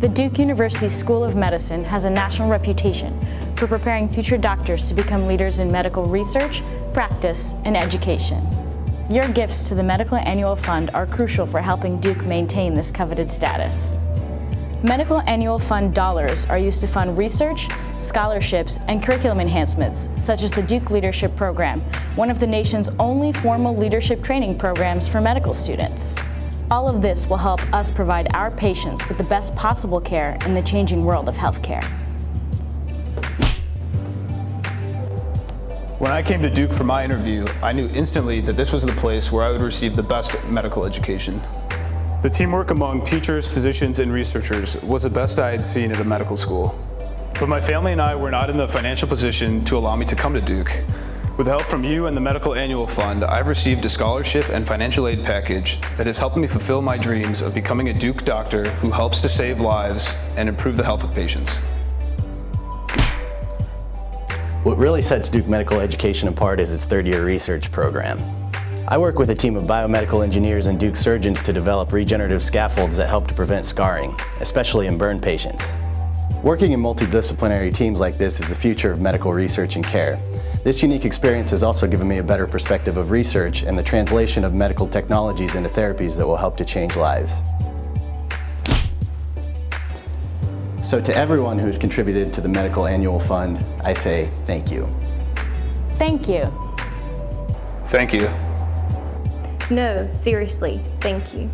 The Duke University School of Medicine has a national reputation for preparing future doctors to become leaders in medical research, practice, and education. Your gifts to the Medical Annual Fund are crucial for helping Duke maintain this coveted status. Medical Annual Fund dollars are used to fund research, scholarships, and curriculum enhancements, such as the Duke Leadership Program, one of the nation's only formal leadership training programs for medical students. All of this will help us provide our patients with the best possible care in the changing world of healthcare. When I came to Duke for my interview, I knew instantly that this was the place where I would receive the best medical education. The teamwork among teachers, physicians, and researchers was the best I had seen at a medical school. But my family and I were not in the financial position to allow me to come to Duke. With help from you and the Medical Annual Fund, I've received a scholarship and financial aid package that has helped me fulfill my dreams of becoming a Duke doctor who helps to save lives and improve the health of patients. What really sets Duke Medical Education apart is its third-year research program. I work with a team of biomedical engineers and Duke surgeons to develop regenerative scaffolds that help to prevent scarring, especially in burn patients. Working in multidisciplinary teams like this is the future of medical research and care. This unique experience has also given me a better perspective of research and the translation of medical technologies into therapies that will help to change lives. So to everyone who has contributed to the Medical Annual Fund, I say thank you. Thank you. Thank you. No, seriously, thank you.